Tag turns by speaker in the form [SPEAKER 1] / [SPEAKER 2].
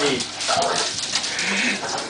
[SPEAKER 1] いい